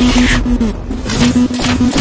Thank you.